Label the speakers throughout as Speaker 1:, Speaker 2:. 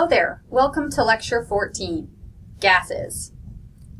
Speaker 1: Hello there. Welcome to Lecture 14, Gases.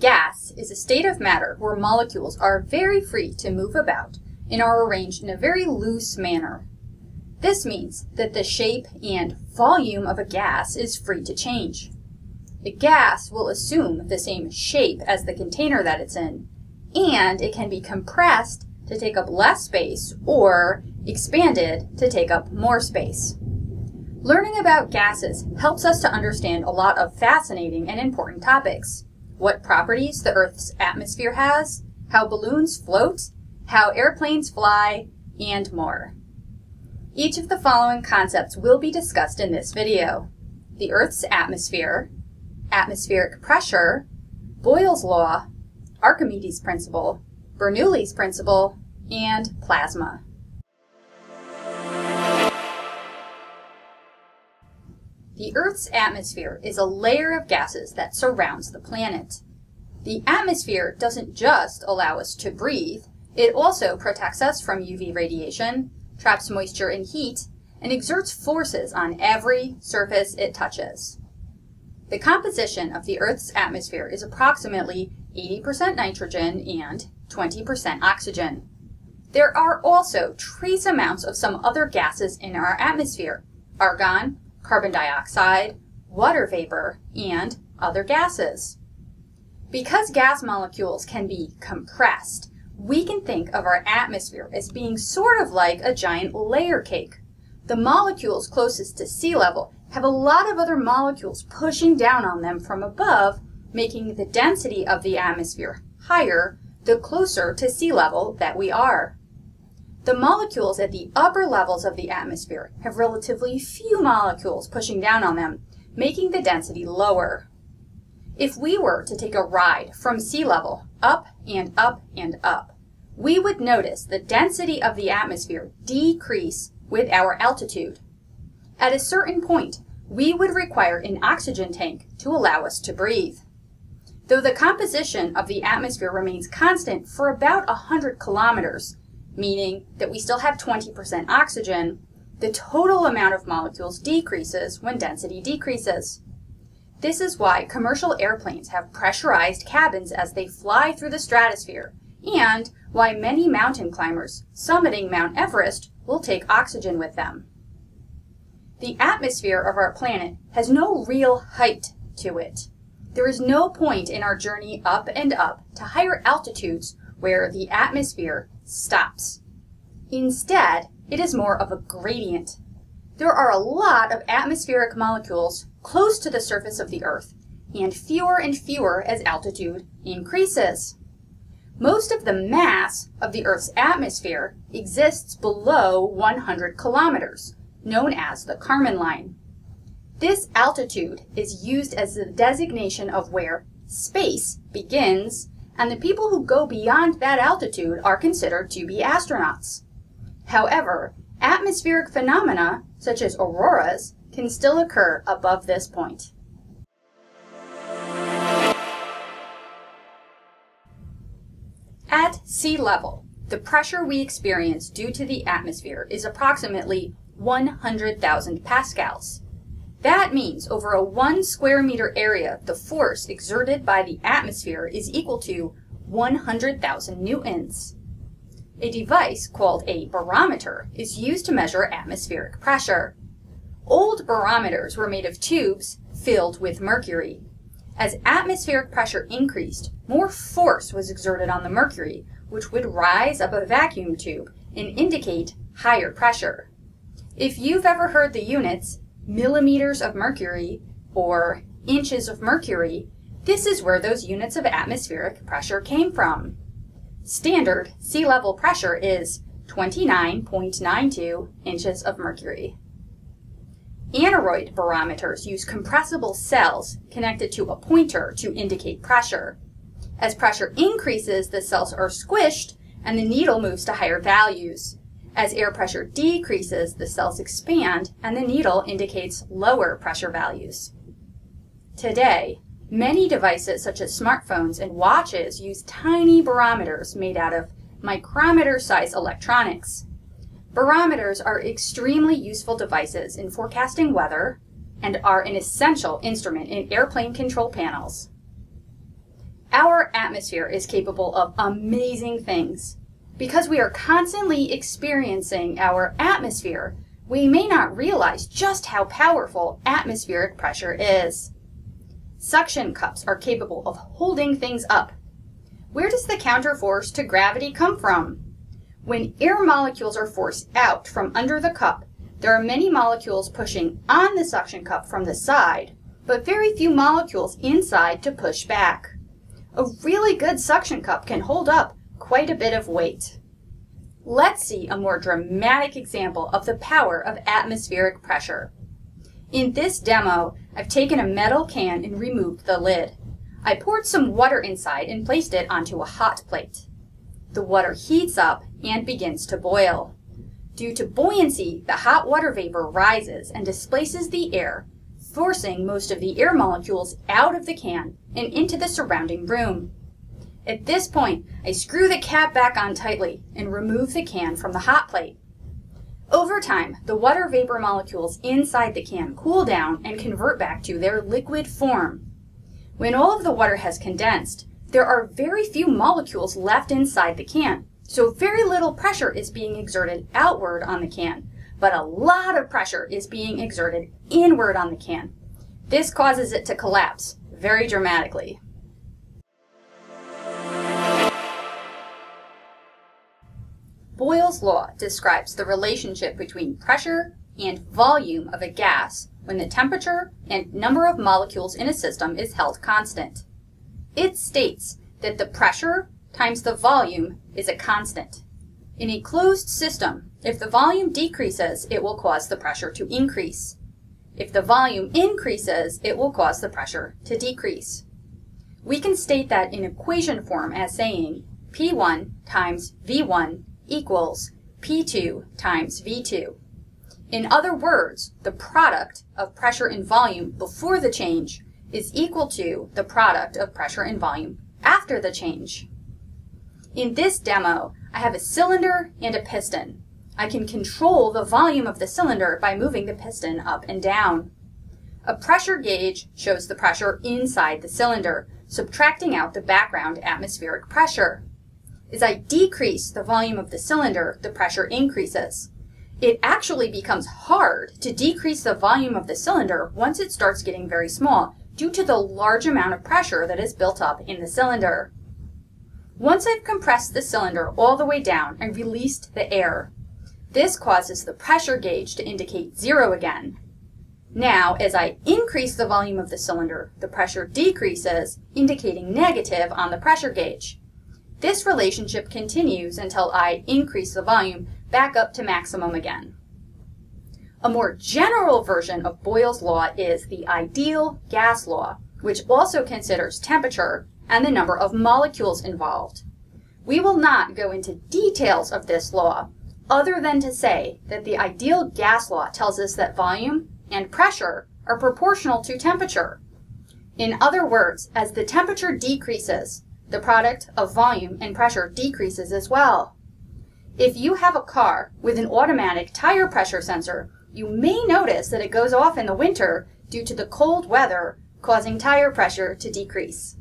Speaker 1: Gas is a state of matter where molecules are very free to move about and are arranged in a very loose manner. This means that the shape and volume of a gas is free to change. A gas will assume the same shape as the container that it's in, and it can be compressed to take up less space or expanded to take up more space. Learning about gases helps us to understand a lot of fascinating and important topics. What properties the Earth's atmosphere has, how balloons float, how airplanes fly, and more. Each of the following concepts will be discussed in this video. The Earth's atmosphere, atmospheric pressure, Boyle's law, Archimedes' principle, Bernoulli's principle, and plasma. The Earth's atmosphere is a layer of gases that surrounds the planet. The atmosphere doesn't just allow us to breathe, it also protects us from UV radiation, traps moisture and heat, and exerts forces on every surface it touches. The composition of the Earth's atmosphere is approximately 80% nitrogen and 20% oxygen. There are also trace amounts of some other gases in our atmosphere, argon, carbon dioxide, water vapor, and other gases. Because gas molecules can be compressed, we can think of our atmosphere as being sort of like a giant layer cake. The molecules closest to sea level have a lot of other molecules pushing down on them from above, making the density of the atmosphere higher the closer to sea level that we are. The molecules at the upper levels of the atmosphere have relatively few molecules pushing down on them, making the density lower. If we were to take a ride from sea level up and up and up, we would notice the density of the atmosphere decrease with our altitude. At a certain point, we would require an oxygen tank to allow us to breathe. Though the composition of the atmosphere remains constant for about 100 kilometers, meaning that we still have 20% oxygen, the total amount of molecules decreases when density decreases. This is why commercial airplanes have pressurized cabins as they fly through the stratosphere, and why many mountain climbers summiting Mount Everest will take oxygen with them. The atmosphere of our planet has no real height to it. There is no point in our journey up and up to higher altitudes where the atmosphere stops. Instead, it is more of a gradient. There are a lot of atmospheric molecules close to the surface of the Earth, and fewer and fewer as altitude increases. Most of the mass of the Earth's atmosphere exists below 100 kilometers, known as the Kármán line. This altitude is used as the designation of where space begins and the people who go beyond that altitude are considered to be astronauts. However, atmospheric phenomena, such as auroras, can still occur above this point. At sea level, the pressure we experience due to the atmosphere is approximately 100,000 pascals. That means over a one square meter area, the force exerted by the atmosphere is equal to 100,000 newtons. A device called a barometer is used to measure atmospheric pressure. Old barometers were made of tubes filled with mercury. As atmospheric pressure increased, more force was exerted on the mercury, which would rise up a vacuum tube and indicate higher pressure. If you've ever heard the units millimeters of mercury or inches of mercury, this is where those units of atmospheric pressure came from. Standard sea level pressure is 29.92 inches of mercury. Aneroid barometers use compressible cells connected to a pointer to indicate pressure. As pressure increases, the cells are squished and the needle moves to higher values. As air pressure decreases, the cells expand and the needle indicates lower pressure values. Today, many devices such as smartphones and watches use tiny barometers made out of micrometer-sized electronics. Barometers are extremely useful devices in forecasting weather and are an essential instrument in airplane control panels. Our atmosphere is capable of amazing things. Because we are constantly experiencing our atmosphere, we may not realize just how powerful atmospheric pressure is. Suction cups are capable of holding things up. Where does the counterforce to gravity come from? When air molecules are forced out from under the cup, there are many molecules pushing on the suction cup from the side, but very few molecules inside to push back. A really good suction cup can hold up quite a bit of weight. Let's see a more dramatic example of the power of atmospheric pressure. In this demo, I've taken a metal can and removed the lid. I poured some water inside and placed it onto a hot plate. The water heats up and begins to boil. Due to buoyancy, the hot water vapor rises and displaces the air, forcing most of the air molecules out of the can and into the surrounding room. At this point, I screw the cap back on tightly and remove the can from the hot plate. Over time, the water vapor molecules inside the can cool down and convert back to their liquid form. When all of the water has condensed, there are very few molecules left inside the can, so very little pressure is being exerted outward on the can but a lot of pressure is being exerted inward on the can. This causes it to collapse very dramatically. Boyle's law describes the relationship between pressure and volume of a gas when the temperature and number of molecules in a system is held constant. It states that the pressure times the volume is a constant. In a closed system, if the volume decreases, it will cause the pressure to increase. If the volume increases, it will cause the pressure to decrease. We can state that in equation form as saying P1 times V1 equals P2 times V2. In other words, the product of pressure and volume before the change is equal to the product of pressure and volume after the change. In this demo, I have a cylinder and a piston. I can control the volume of the cylinder by moving the piston up and down. A pressure gauge shows the pressure inside the cylinder, subtracting out the background atmospheric pressure. As I decrease the volume of the cylinder, the pressure increases. It actually becomes hard to decrease the volume of the cylinder once it starts getting very small due to the large amount of pressure that is built up in the cylinder. Once I've compressed the cylinder all the way down and released the air, this causes the pressure gauge to indicate zero again. Now, as I increase the volume of the cylinder, the pressure decreases, indicating negative on the pressure gauge. This relationship continues until I increase the volume back up to maximum again. A more general version of Boyle's law is the ideal gas law, which also considers temperature and the number of molecules involved. We will not go into details of this law, other than to say that the ideal gas law tells us that volume and pressure are proportional to temperature. In other words, as the temperature decreases, the product of volume and pressure decreases as well. If you have a car with an automatic tire pressure sensor, you may notice that it goes off in the winter due to the cold weather causing tire pressure to decrease.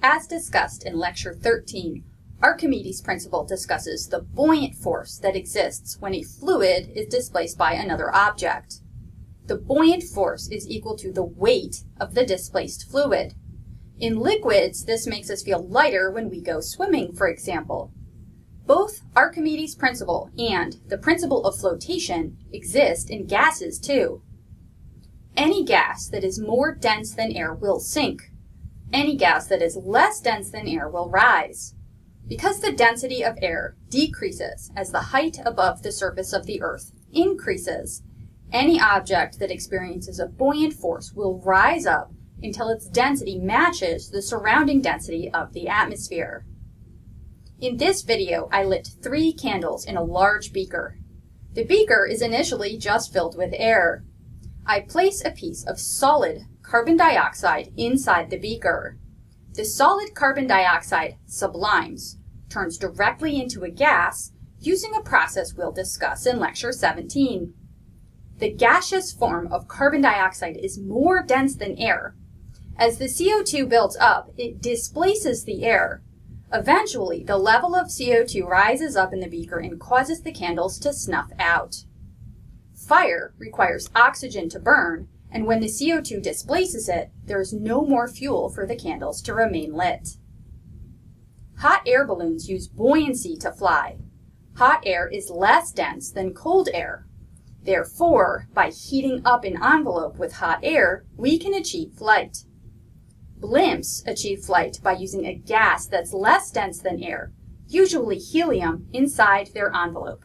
Speaker 1: As discussed in Lecture 13, Archimedes' principle discusses the buoyant force that exists when a fluid is displaced by another object. The buoyant force is equal to the weight of the displaced fluid. In liquids, this makes us feel lighter when we go swimming, for example. Both Archimedes' principle and the principle of flotation exist in gases too. Any gas that is more dense than air will sink, any gas that is less dense than air will rise. Because the density of air decreases as the height above the surface of the Earth increases, any object that experiences a buoyant force will rise up until its density matches the surrounding density of the atmosphere. In this video, I lit three candles in a large beaker. The beaker is initially just filled with air. I place a piece of solid carbon dioxide inside the beaker. The solid carbon dioxide sublimes, turns directly into a gas using a process we'll discuss in Lecture 17. The gaseous form of carbon dioxide is more dense than air. As the CO2 builds up, it displaces the air. Eventually, the level of CO2 rises up in the beaker and causes the candles to snuff out. Fire requires oxygen to burn, and when the CO2 displaces it, there is no more fuel for the candles to remain lit. Hot air balloons use buoyancy to fly. Hot air is less dense than cold air, Therefore, by heating up an envelope with hot air, we can achieve flight. Blimps achieve flight by using a gas that's less dense than air, usually helium, inside their envelope.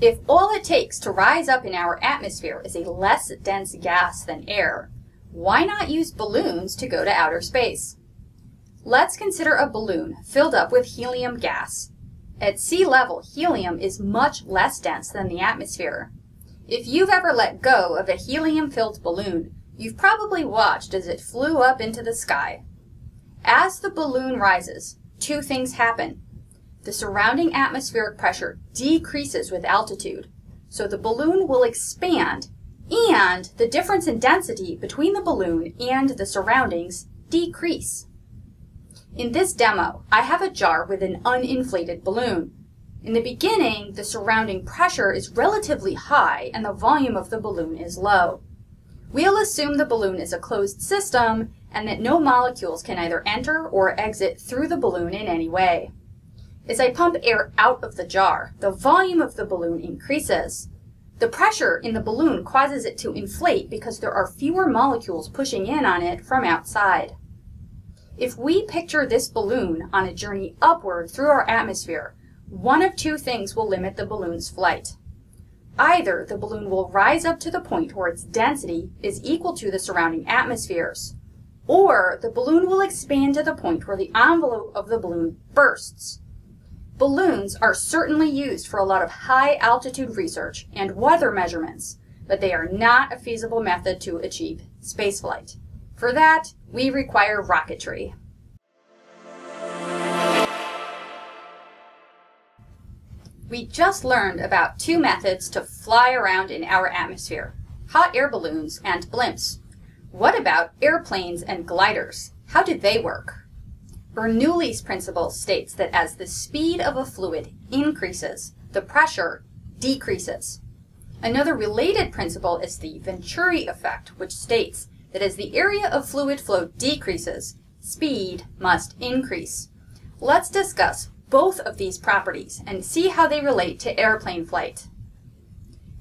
Speaker 1: If all it takes to rise up in our atmosphere is a less dense gas than air, why not use balloons to go to outer space? Let's consider a balloon filled up with helium gas. At sea level, helium is much less dense than the atmosphere. If you've ever let go of a helium-filled balloon, you've probably watched as it flew up into the sky. As the balloon rises, two things happen. The surrounding atmospheric pressure decreases with altitude, so the balloon will expand, and the difference in density between the balloon and the surroundings decrease. In this demo, I have a jar with an uninflated balloon. In the beginning, the surrounding pressure is relatively high and the volume of the balloon is low. We'll assume the balloon is a closed system and that no molecules can either enter or exit through the balloon in any way. As I pump air out of the jar, the volume of the balloon increases. The pressure in the balloon causes it to inflate because there are fewer molecules pushing in on it from outside. If we picture this balloon on a journey upward through our atmosphere, one of two things will limit the balloon's flight. Either the balloon will rise up to the point where its density is equal to the surrounding atmospheres, or the balloon will expand to the point where the envelope of the balloon bursts. Balloons are certainly used for a lot of high altitude research and weather measurements, but they are not a feasible method to achieve spaceflight. For that, we require rocketry. We just learned about two methods to fly around in our atmosphere, hot air balloons and blimps. What about airplanes and gliders? How do they work? Bernoulli's principle states that as the speed of a fluid increases, the pressure decreases. Another related principle is the Venturi effect, which states that as the area of fluid flow decreases, speed must increase. Let's discuss both of these properties and see how they relate to airplane flight.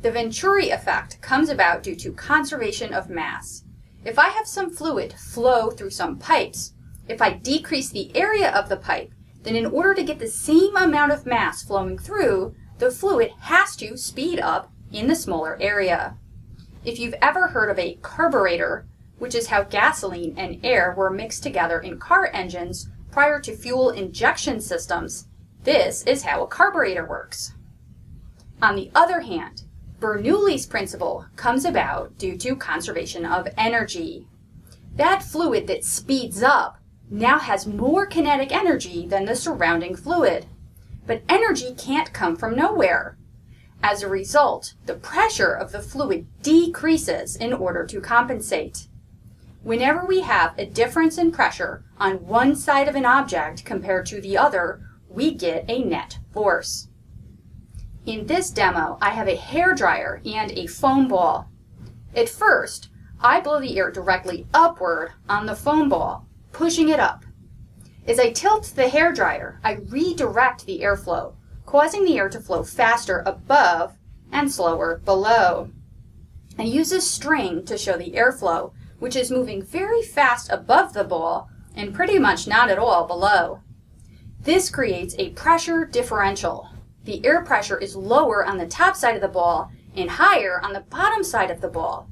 Speaker 1: The Venturi effect comes about due to conservation of mass. If I have some fluid flow through some pipes, if I decrease the area of the pipe, then in order to get the same amount of mass flowing through, the fluid has to speed up in the smaller area. If you've ever heard of a carburetor, which is how gasoline and air were mixed together in car engines prior to fuel injection systems, this is how a carburetor works. On the other hand, Bernoulli's principle comes about due to conservation of energy. That fluid that speeds up now has more kinetic energy than the surrounding fluid. But energy can't come from nowhere. As a result, the pressure of the fluid decreases in order to compensate. Whenever we have a difference in pressure on one side of an object compared to the other, we get a net force. In this demo, I have a hair dryer and a foam ball. At first, I blow the air directly upward on the foam ball, pushing it up. As I tilt the hair dryer, I redirect the airflow, causing the air to flow faster above and slower below. I use a string to show the airflow which is moving very fast above the ball and pretty much not at all below. This creates a pressure differential. The air pressure is lower on the top side of the ball and higher on the bottom side of the ball.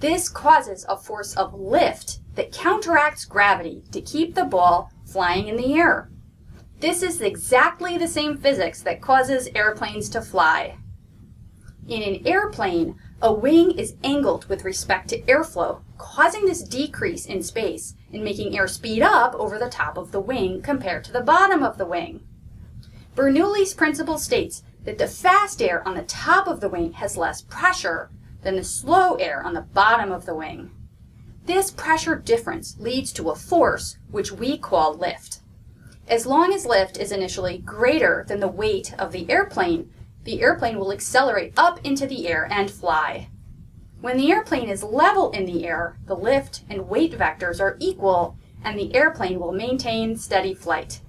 Speaker 1: This causes a force of lift that counteracts gravity to keep the ball flying in the air. This is exactly the same physics that causes airplanes to fly. In an airplane, a wing is angled with respect to airflow, causing this decrease in space and making air speed up over the top of the wing compared to the bottom of the wing. Bernoulli's principle states that the fast air on the top of the wing has less pressure than the slow air on the bottom of the wing. This pressure difference leads to a force which we call lift. As long as lift is initially greater than the weight of the airplane, the airplane will accelerate up into the air and fly. When the airplane is level in the air, the lift and weight vectors are equal and the airplane will maintain steady flight.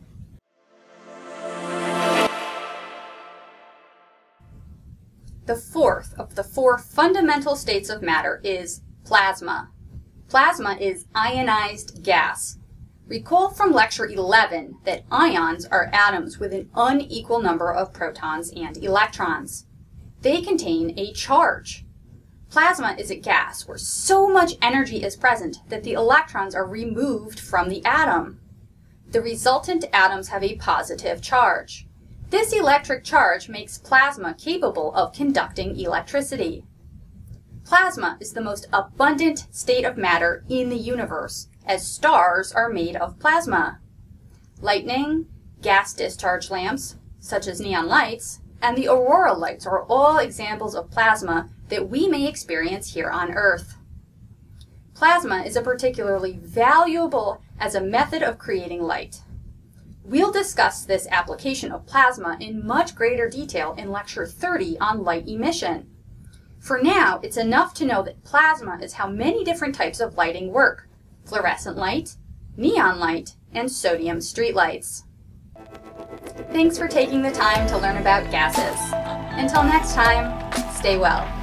Speaker 1: The fourth of the four fundamental states of matter is plasma. Plasma is ionized gas. Recall from lecture 11 that ions are atoms with an unequal number of protons and electrons. They contain a charge. Plasma is a gas where so much energy is present that the electrons are removed from the atom. The resultant atoms have a positive charge. This electric charge makes plasma capable of conducting electricity. Plasma is the most abundant state of matter in the universe, as stars are made of plasma. Lightning, gas discharge lamps, such as neon lights, and the aurora lights are all examples of plasma that we may experience here on Earth. Plasma is a particularly valuable as a method of creating light. We'll discuss this application of plasma in much greater detail in Lecture 30 on light emission. For now, it's enough to know that plasma is how many different types of lighting work. Fluorescent light, neon light, and sodium streetlights. Thanks for taking the time to learn about gases. Until next time, stay well.